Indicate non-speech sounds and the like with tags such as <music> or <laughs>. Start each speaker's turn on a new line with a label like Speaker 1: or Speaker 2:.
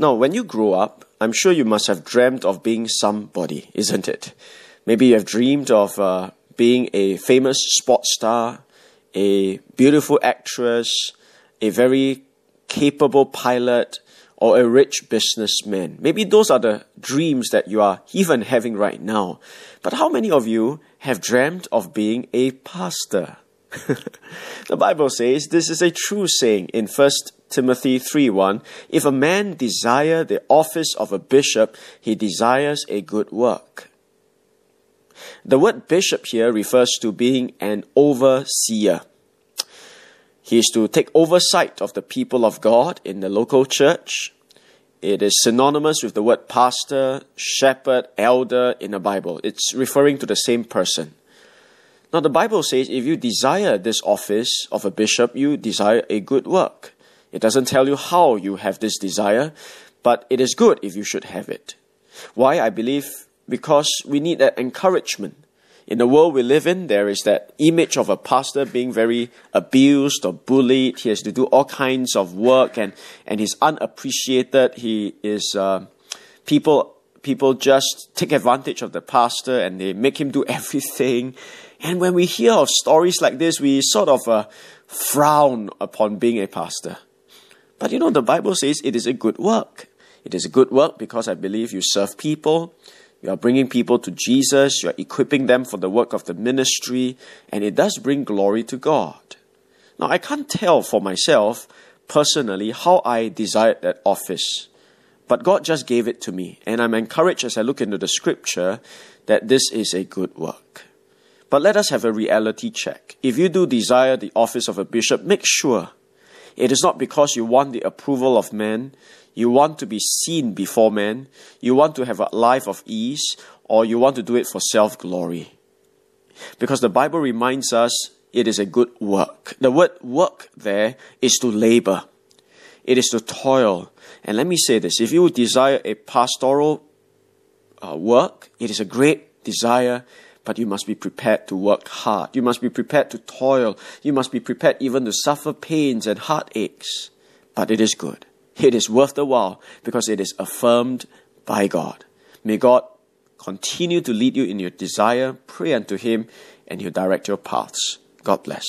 Speaker 1: Now, when you grow up, I'm sure you must have dreamed of being somebody, isn't it? Maybe you have dreamed of uh, being a famous sports star, a beautiful actress, a very capable pilot, or a rich businessman. Maybe those are the dreams that you are even having right now. But how many of you have dreamt of being a pastor? <laughs> the Bible says this is a true saying in 1 Timothy 3:1. If a man desire the office of a bishop, he desires a good work. The word bishop here refers to being an overseer. He is to take oversight of the people of God in the local church. It is synonymous with the word pastor, shepherd, elder in the Bible. It's referring to the same person. Now, the Bible says if you desire this office of a bishop, you desire a good work. It doesn't tell you how you have this desire, but it is good if you should have it. Why? I believe because we need that encouragement in the world we live in, there is that image of a pastor being very abused or bullied. He has to do all kinds of work and, and he's unappreciated. He is, uh, people, people just take advantage of the pastor and they make him do <laughs> everything. And when we hear of stories like this, we sort of uh, frown upon being a pastor. But you know, the Bible says it is a good work. It is a good work because I believe you serve people, you are bringing people to Jesus, you are equipping them for the work of the ministry, and it does bring glory to God. Now, I can't tell for myself personally how I desired that office, but God just gave it to me, and I'm encouraged as I look into the scripture that this is a good work. But let us have a reality check. If you do desire the office of a bishop, make sure it is not because you want the approval of men, you want to be seen before men, you want to have a life of ease, or you want to do it for self glory. Because the Bible reminds us it is a good work. The word work there is to labor, it is to toil. And let me say this if you desire a pastoral uh, work, it is a great desire but you must be prepared to work hard. You must be prepared to toil. You must be prepared even to suffer pains and heartaches. But it is good. It is worth the while because it is affirmed by God. May God continue to lead you in your desire. Pray unto Him and He'll direct your paths. God bless.